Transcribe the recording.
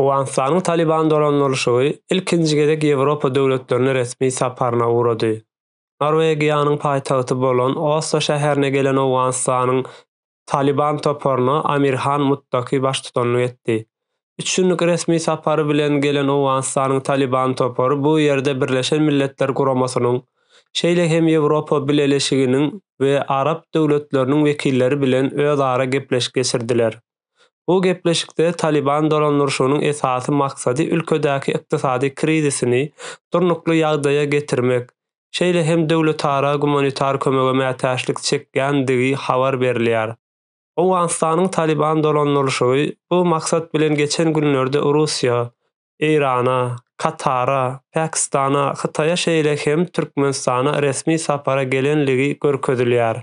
Owganystanyň Talyban dolandyrylyşygy ilkinji gezek Ýewropa döwletlerine resmi saparyna ugrady. Norwegiýanyň paýtagty bolan Oslo şäherine gelen Owganystanyň Talyban toparyna Amir Han Muttaki baştutanlyk etdi. Üç günlük resmi sapary bilen gelen Owganystanyň Talyban topary bu ýerde Birleşen Milletler Guramasynyň, şeýle hem Ýewropa Bileleşiginiň we arap döwletleriniň wekilleri bilen özara gepleşik geçirdiler. Bu gepleşikde Talyban dolandyryşygynyň esasy maksady ülkedäki ykdysady krizisini durnukly ýagdaýa getirmek, şeýle hem döwletara gumanitar kömege mätäçlik çekýändigi habar berilýär. Owganystanyň Talyban dolandyrylyşygy bu maksat bilen geçen günlerde Russiýa, Eýrana, Katara, Pakistana, Hytaýa şeýle hem Türkmenistana resmi sapara gelenligi görkezilýär.